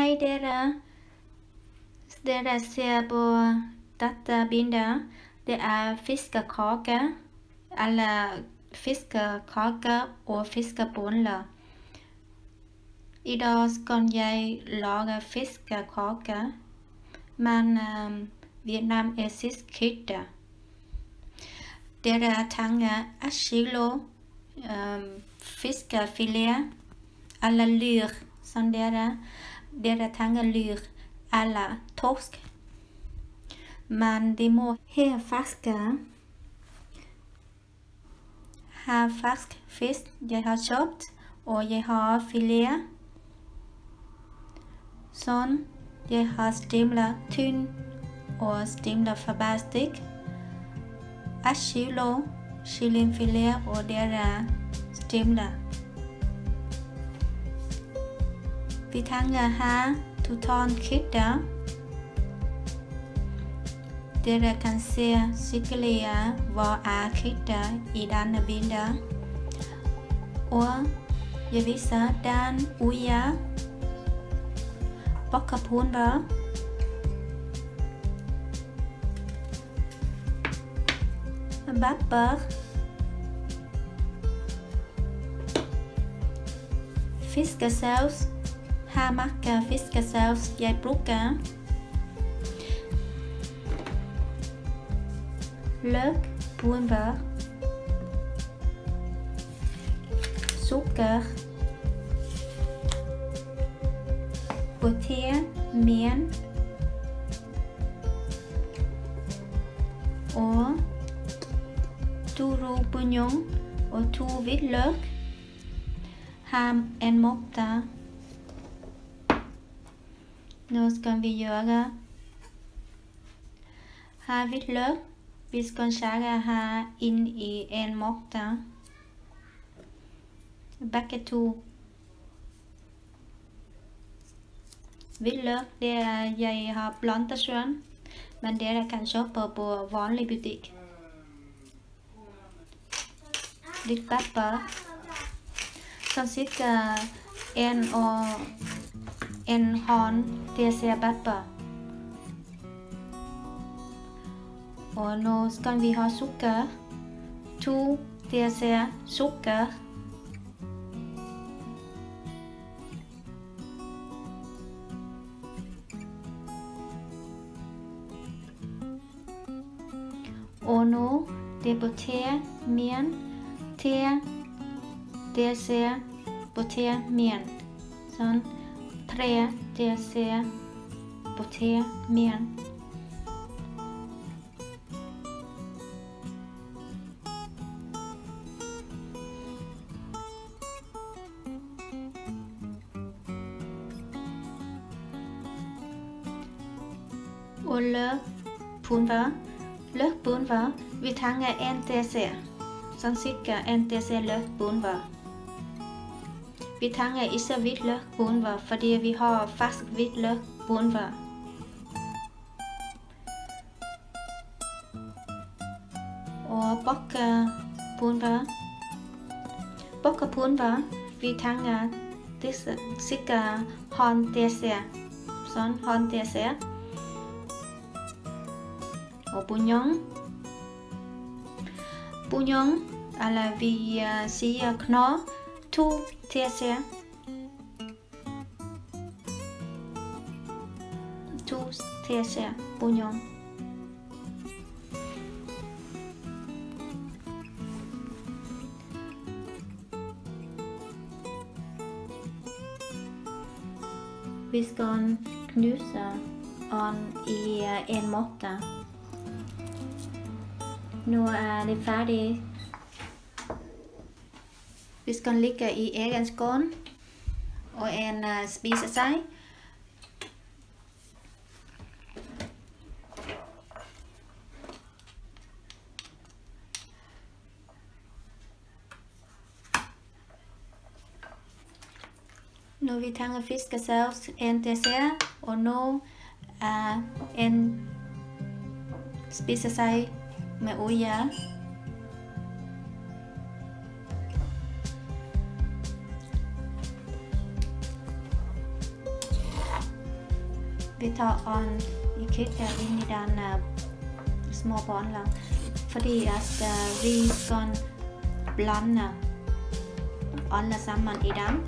Hei dere. Dere ser på dette bildet. Det er fiscal Eller fiskekake og fiskeboller. I dag skal jeg fiscal fiskekake. man um, Vietnam er sist krydder. Dere trenger thằng kilo um, fiscal filia lyr som dere dere der dératangelir à la Tosk. Man des mots herfasker, äh, har faktisk fisk jeg har kjøpt, og jeg har filet. Sånn, jeg har strimla tynn og strimla fra bærstikk. Et kilo kyllingfilet og dere strimler. Vì thang ngà ha tu thon khít đó. Dera cancer sicalia vo a khít đó y đan nà bin đó. Ủa Giờ biết sợ đan ui giá Bóc cặp hôn đó. Bắp bơ, Fisk ourselves fiskesaus jeg bruker. Løk, pulver. Zucker Butter, men. Og turo bouillon og to hvitløk. Ham en måte. Nå skal vi gjøre her hvitløk. Vi skal skjære her inn i en måte. Begge to. Hvitløk det jeg har blandet selv, men dere kan kjøpe på vanlig butikk. Litt pepper. Sånn cirka en og en hånd dc pappa. Og nå skal vi ha sukker. To dc sukker. Og nå det på te, men, te, dc, på te, men. Sånn. 3 dc på te, men. em løkpulver. Løkpulver, vi trenger 1 dc. Sånn cirka 1 dc vỡ Vi trenger và hvitløkpulver fordi vi har fersk hvitløkpulver. Og bakkepulver. Bakkepulver, vi hòn disse cirka hånd hòn Sånn, hånd dc. Og bouillon. Bouillon, eller vi uh, sier knorr, to TC to TC bouillon Vi skal knuse den i en måte. Nå er det ferdig vi skal ligge i egen skål og en uh, spisesei. Nå vi trenger fiskesaus, en dessert, og nå uh, en spisesei med olje. Vi tar an i kuttet inn i denne små boller. Fordi at uh, vi skal blande alle sammen i den.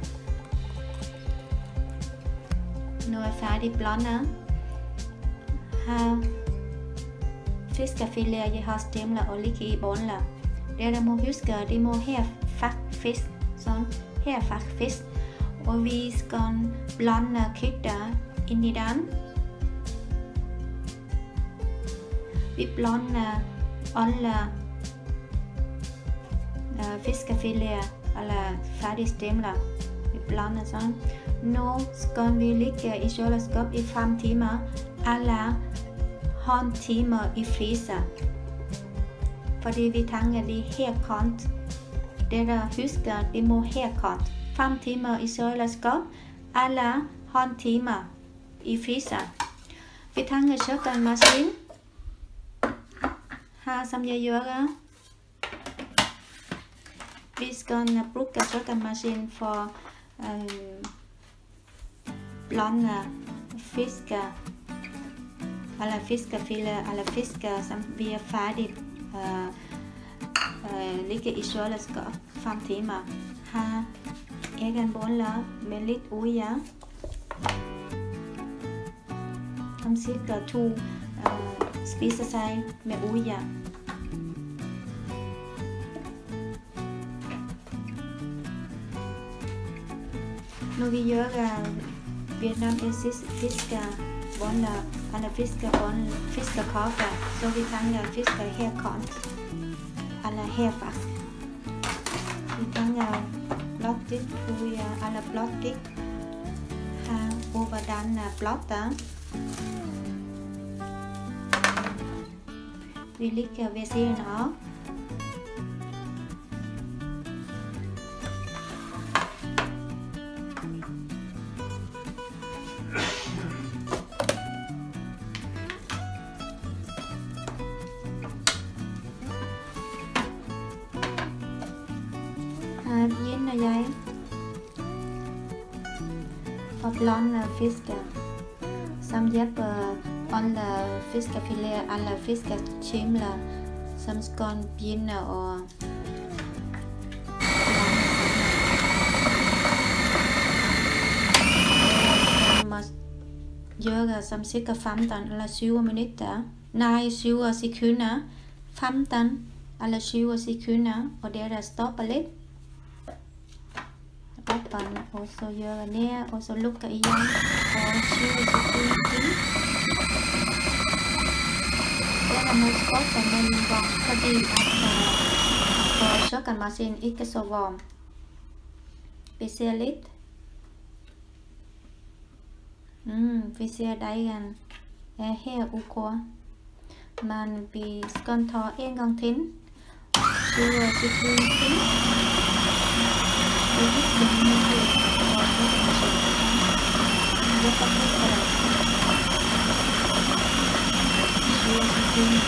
Nå er ferdig blandet. Her fiskefilet jeg har stimlet og ligger i boller. Dere må huske de må ha fisk, sånn. Her fisk. Og vi skal blande krydder inn i den. Vi blander alle uh, fiskefilet eller ferdig stimler. Vi blander sånn. Nå skal vi ligge i kjøleskap i fem timer eller halv time i fryser. Fordi vi trenger de helt. Dere husker de må helt. Fem timer i kjøleskap eller halv time i fryser. Vi trenger kjøkkenmaskin ha som jeg gjør. Vi skal bruke machine for um, blande fisk eller fiskefilet eller fisk som vi er ferdig uh, uh, là i kjøleskap fem mà. Ha egen bolle med litt á. Om ca. to uh, là seg med olje. Når khó gjør vietnamesisk fiskeboller eller fiskekake, så hair trenger fiske helt kant eller helt fersk. Vi trenger blottet olje eller blottet her over đó plata. Vi ligger ved siden vậy, Her begynner là å blande dép som hjelper alle fiskefilet eller fiskekimler som skal begynne å gjøre som ca. 15 eller 20 minutter. Nei, 20 sekunder. 15 eller 20 sekunder, og dere stopper litt. Åpne, og så gjøre ned, og så lukke igjen. Og 20 sekunder til. Dere må stoppe mellom gang, fordi at kjøkkenmaskinen ikke så varm. Vi ser litt. Mm, vi ser deigen er helt ok. Men vi skal ta en gang til. 20 sekunder til. Og litt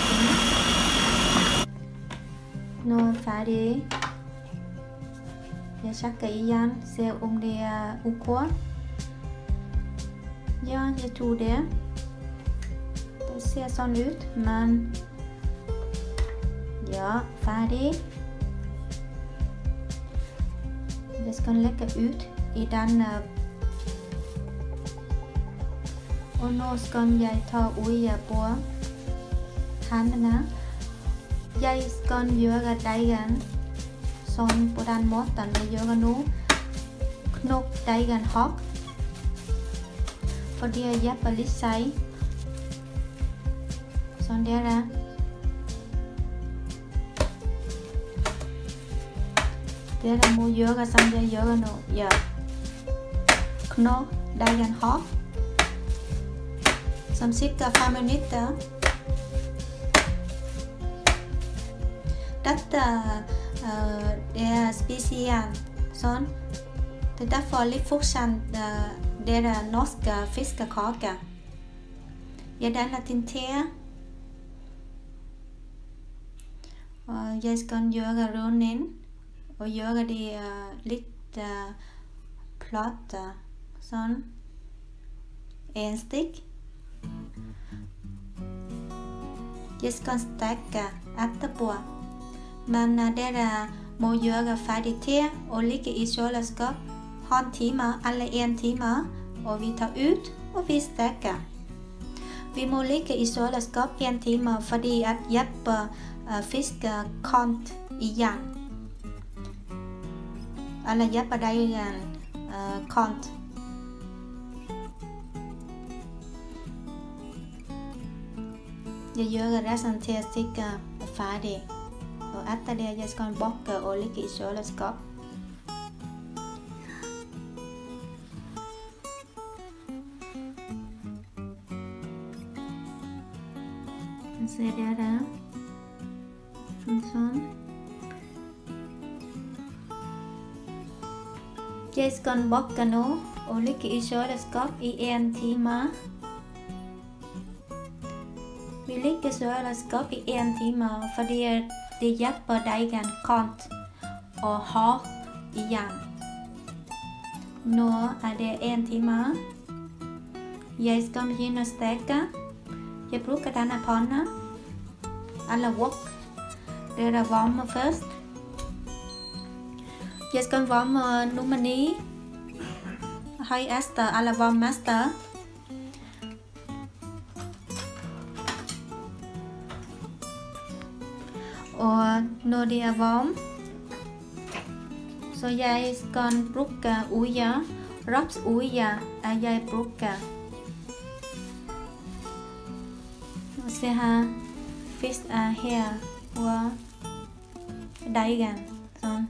phá đi Jeg kan huske det. 20 sekunder đi u er ferdig. Jeg sjekker det det. Ser sån ut, men Ja, ferdig. Det ska läcka ut i den och nu ska jag ta olja på handla jais con yoga daigan son podan mot tan la yoga nu knok daigan hok podia yapalisai sondera Dera mu yoga sanja yoga nu ya knok daigan hok some 10 to 5 minutes Som uh, fem minutter. Dette uh, er spesielt sånn. function the derfor are not the dere norske fiskekaker. Jeg deler til te. Og jeg skal gjøre runding og gjøre de uh, đi uh, plot Sånn. En stick, Yes con stack attapua. Men det er må gjøre ferdig te og ligge i kjøleskap halv time eller en time, og vi tar ut og vi steker. Vi må ligge i kjøleskap en time fordi at Jeppe uh, fisker kant igjen. Eller Jeppe deigen uh, kant. Jeg gjør resten til stykket ferdig. Og etter det jeg skal bakke og ligge i kjøleskap. Se der da. Sånn. Jeg skal bakke nå og ligge i kjøleskap det hjelper deigen kant og hard igjen. Nå er det en time. Jeg skal begynne å steke. Jeg bruker denne panna eller wok. Det er varme først. Jeg skal varme nummer 9. Høyeste eller varmeste. Og or Nodia Vom. So så jeg skal bruke olje. Rapsolje er jeg bruker. Se her. Fish er her og deigen. Sånn.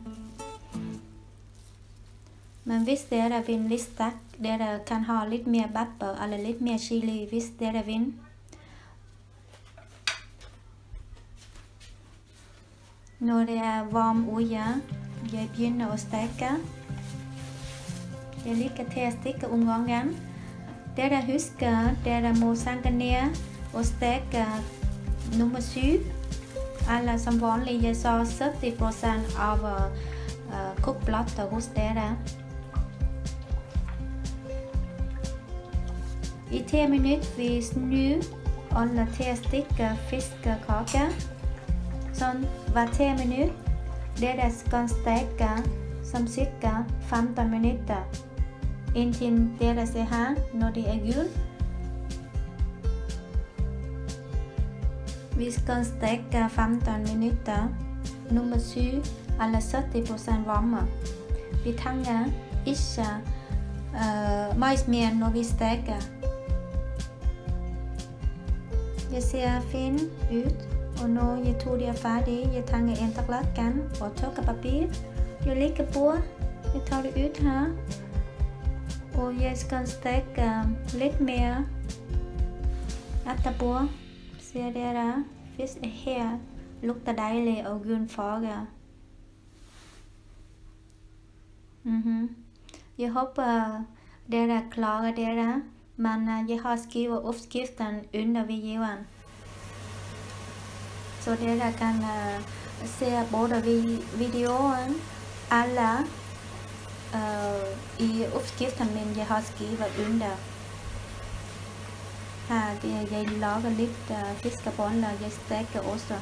Men hvis dere vil litt sterk, dere kan ha litt mer pepper eller litt mer chili hvis dere vil. Når det er varm olje, jeg begynner å steke. Jeg liker tre stykker om gangen. Dere husker dere må sanke ned og steke nummer syv. Eller som vanlig, jeg sa 70% av uh, kokeplater hos dere. I tre minutter vi snur alle tre stykker fiskekaker. Sånn hver tre minutter. Dere skal steke som ca. 15 minutter. Inntil dere ser her når de er gule. Vi skal steke 15 minutter. Nummer 7 eller 70 varme. Vi trenger ikke uh, maismel når vi steker. Jeg ser fin ut, og når jeg tror de tak lat kan trenger en ka og Ye le ligger pu ye tar det ut her. Og jeg skal steke litt mer etterpå. Ser dere? Fisk er her. Lukter deilig og gul farge. Mm -hmm. Jeg håper dere klarer dere, men jeg har skrevet oppskriften under so Så dere can uh, se the videoen eller uh, i oppskriften min jeg har skrevet under. Her jeg lager litt uh, fiskeboller. Jeg steker også.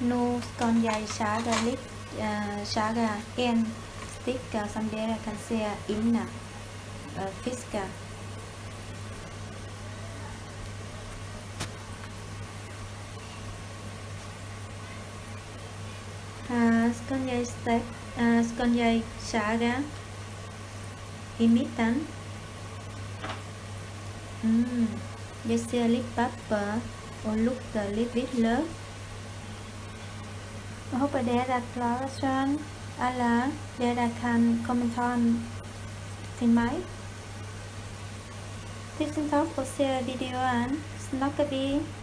là dây stack skjære osa uh, con dây stykke som dere kan se en stick fisken. đây là jeg, stek, uh, skal jeg skjære i midten. Mm, jeg ser litt pepper og lukter litt hvitløk. Jeg håper dere klarer sånn, eller dere kan kommentere tin máy Tusen takk for å video and Snakker.